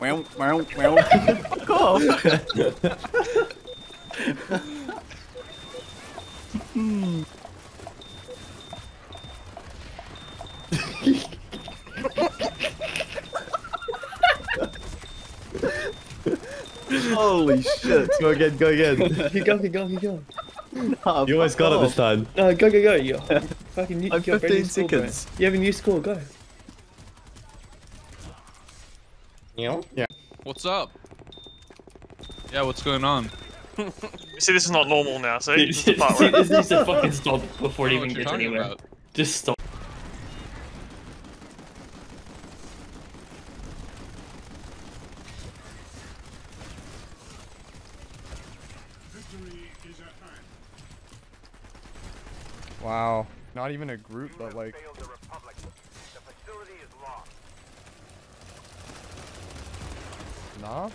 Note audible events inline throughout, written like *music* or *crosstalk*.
Well, well, well. Fuck off. Holy shit. Go again, go again. Keep going, keep going, keep going. Nah, You almost fuck got it this time. No, go, go, go. You fucking new, I'm you got a brand new 15 score, bro. seconds. You have a new score, go. What's up? Yeah, what's going on? *laughs* See, this is not normal now. *laughs* See, this is the part where this needs to fucking stop before it I don't know even gets anywhere. about. Just stop. Wow. Not even a group, but like. Name.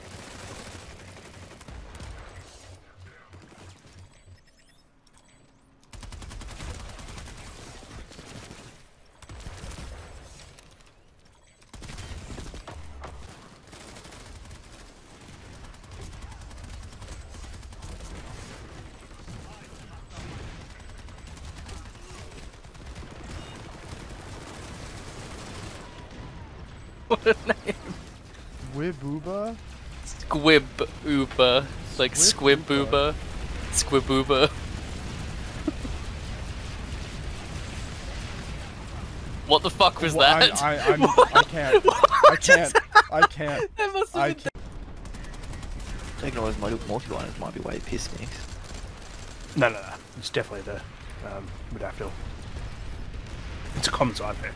Wibuba? Squib Uba. Like Squib Booba. Squibooba. what the fuck was Well, that? I, I, I'm, *laughs* I can't. I can't. I *laughs* can't. That must have I been can't. Taking all those multi multi-liners might be way piss me. No, no, no. It's definitely the um, Modafinil. It's a common side effect.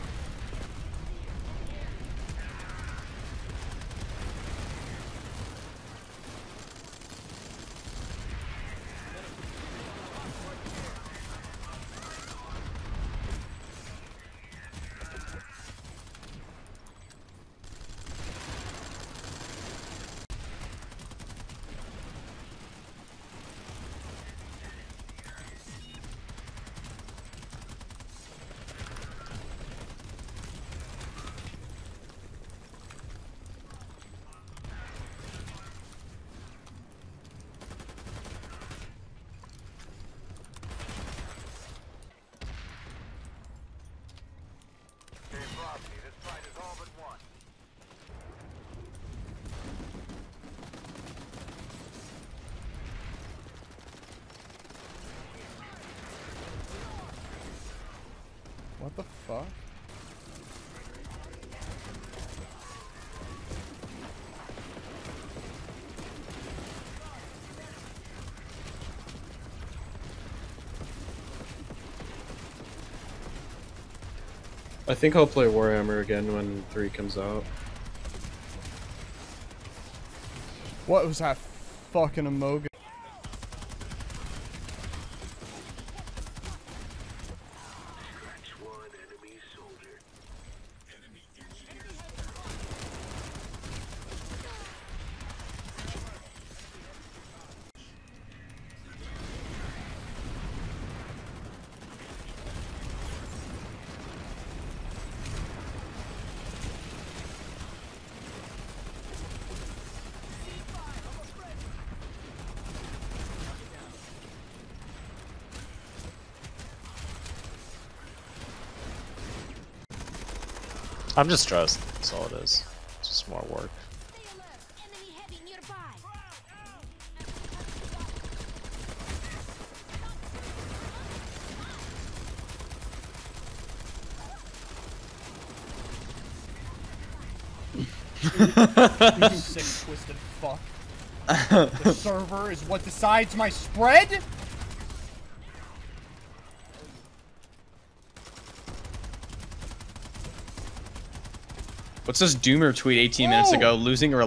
What the fuck? I think I'll play Warhammer again when 3 comes out. What was that fucking emoga? I'm just stressed. That's all it is. It's just more work. *laughs* Sick, twisted fuck. the server is what decides my spread? What's this Doomer tweet 18 minutes Oh! ago? Losing or